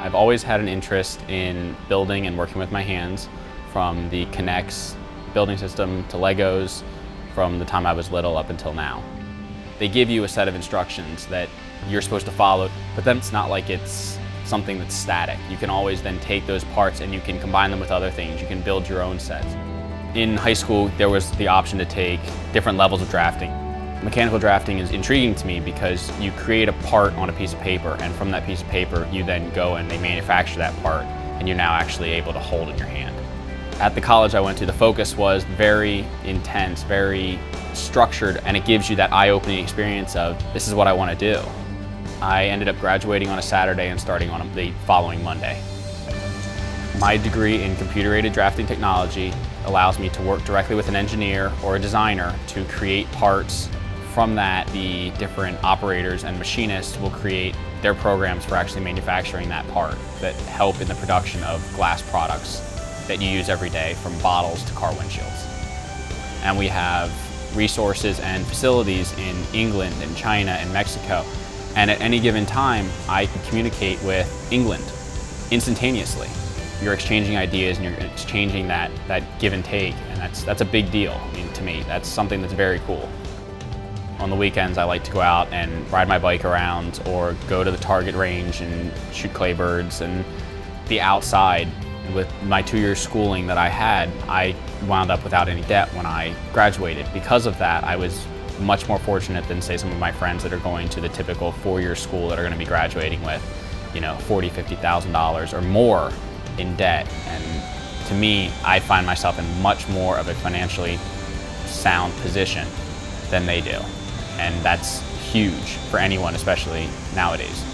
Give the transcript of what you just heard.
I've always had an interest in building and working with my hands from the K'NEX building system to Legos from the time I was little up until now. They give you a set of instructions that you're supposed to follow, but then it's not like it's something that's static. You can always then take those parts and you can combine them with other things. You can build your own sets. In high school, there was the option to take different levels of drafting. Mechanical drafting is intriguing to me because you create a part on a piece of paper and from that piece of paper you then go and they manufacture that part and you're now actually able to hold in your hand. At the college I went to, the focus was very intense, very structured, and it gives you that eye-opening experience of this is what I want to do. I ended up graduating on a Saturday and starting on the following Monday. My degree in computer-aided drafting technology allows me to work directly with an engineer or a designer to create parts from that, the different operators and machinists will create their programs for actually manufacturing that part that help in the production of glass products that you use every day from bottles to car windshields. And we have resources and facilities in England and China and Mexico. And at any given time, I can communicate with England instantaneously. You're exchanging ideas and you're exchanging that, that give and take, and that's, that's a big deal I mean, to me. That's something that's very cool. On the weekends, I like to go out and ride my bike around or go to the target range and shoot clay birds and be outside. With my two years schooling that I had, I wound up without any debt when I graduated. Because of that, I was much more fortunate than say some of my friends that are going to the typical four-year school that are going to be graduating with, you know, forty, fifty thousand dollars or more in debt. And to me, I find myself in much more of a financially sound position than they do and that's huge for anyone, especially nowadays.